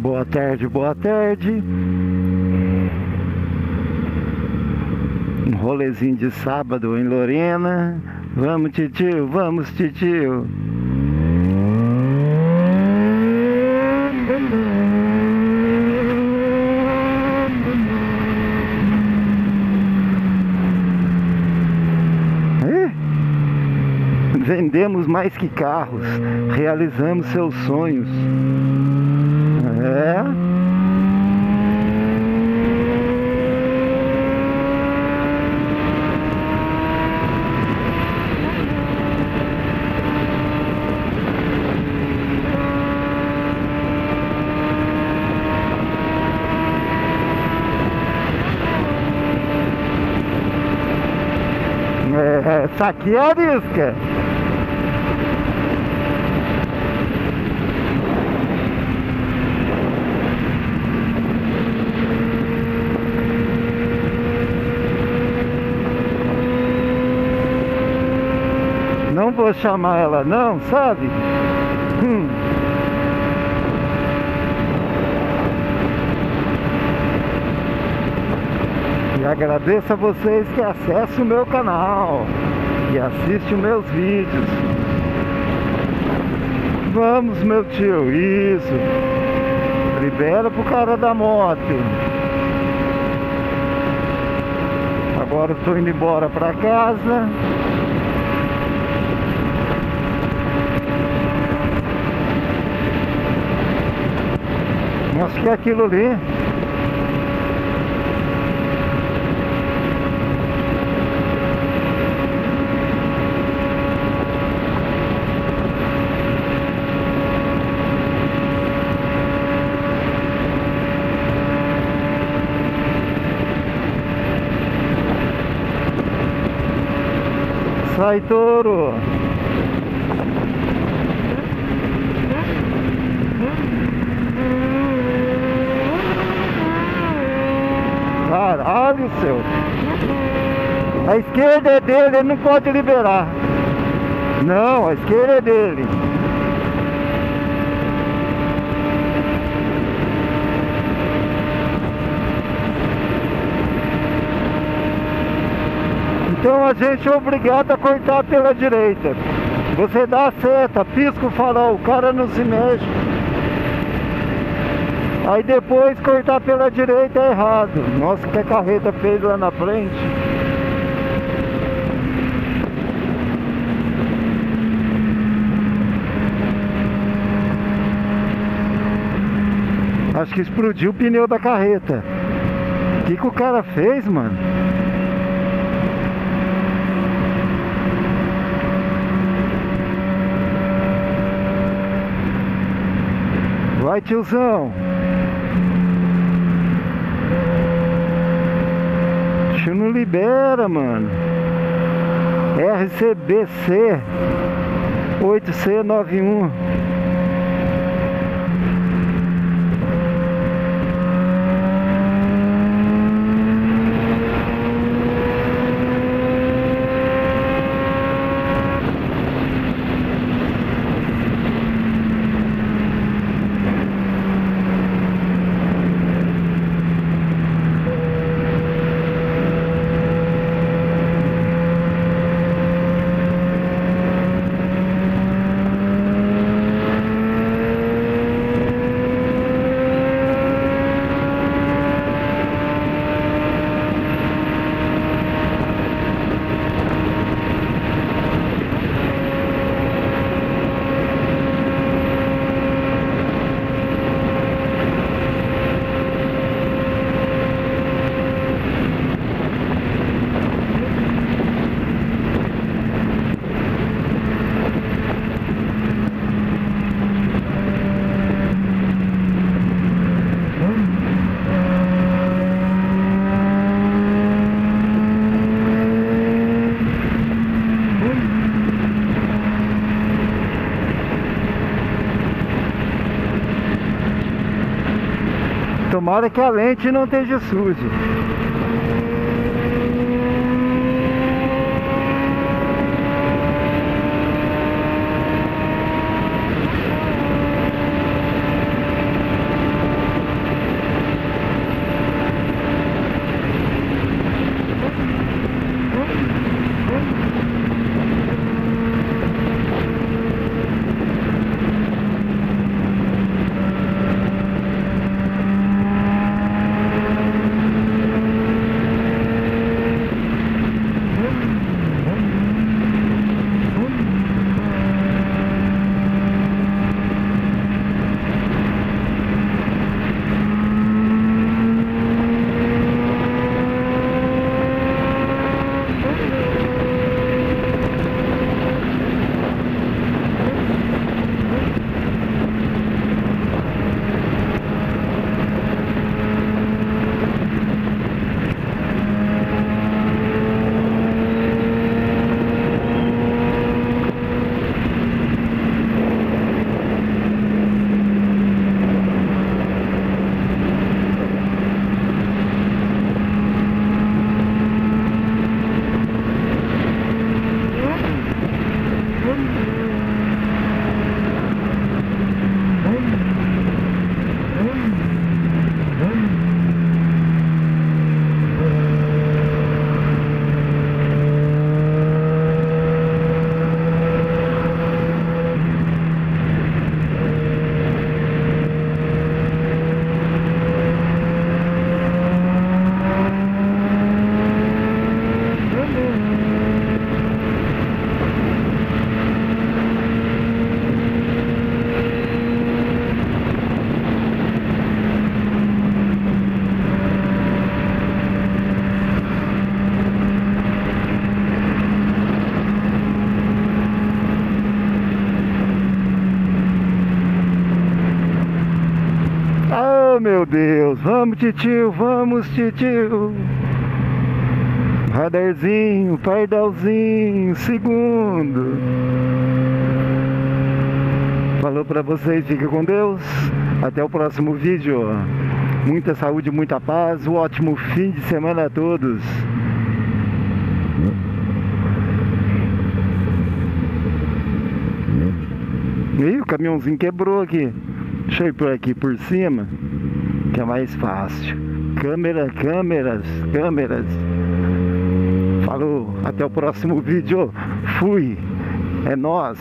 Boa tarde, boa tarde. Um rolezinho de sábado em Lorena. Vamos, titio, vamos, titio. Vendemos mais que carros, realizamos seus sonhos. É. Essa aqui é a risca. Não vou chamar ela não, sabe? Hum. E agradeço a vocês que acessam o meu canal e assistem meus vídeos. Vamos, meu tio, isso. Libera pro cara da moto. Agora eu tô indo embora pra casa. Acho que é aquilo ali. Sai touro! Caralho, seu! A esquerda é dele, ele não pode liberar. Não, a esquerda é dele. Então a gente é obrigado a cortar pela direita. Você dá a seta, pisca o farol, o cara não se mexe. Aí depois cortar pela direita é errado. Nossa, que a carreta fez lá na frente. Acho que explodiu o pneu da carreta. O que, que o cara fez, mano? Vai, tiozão. Tio não libera, mano. RCBC 8C91. Tomara que a lente não esteja suja. Oh meu Deus, vamos titio, vamos titio. Radarzinho, pardalzinho, segundo. Falou pra vocês, fica com Deus. Até o próximo vídeo. Muita saúde, muita paz. Um ótimo fim de semana a todos. Ih, o caminhãozinho quebrou aqui. Deixa eu ir por aqui por cima, que é mais fácil. Câmera, câmeras, câmeras. Falou, até o próximo vídeo. Fui. É nós.